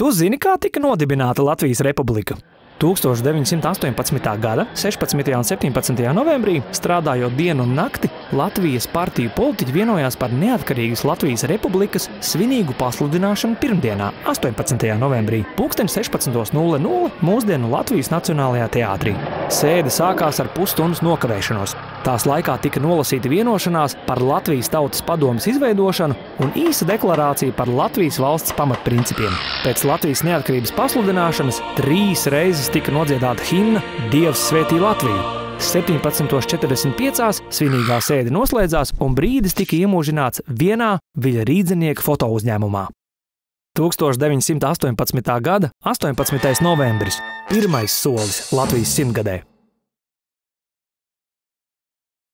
Tu zini, kā tika nodibināta Latvijas Republika? 1918. gada 16. un 17. novembrī, strādājot dienu un nakti, Latvijas partiju politiķi vienojās par neatkarīgas Latvijas republikas svinīgu pasludināšanu pirmdienā, 18. novembrī, 16.00 mūsdienu Latvijas Nacionālajā teātrī. Sēde sākās ar pusstundas nokavēšanos. Tās laikā tika nolasīta vienošanās par Latvijas Tautas padomas izveidošanu un īsa deklarācija par Latvijas valsts pamatprincipiem. Pēc Latvijas neatkarības pasludināšanas trīs reizes tika nodziedāta himna Dievs svētī Latviju. 17.45. svinīgā sēde noslēdzās un brīdis tika iemūžināts vienā Viļa rīdzinieka fotouzņēmumā. 1918. gada 18. novembris – pirmais solis Latvijas simtgadē.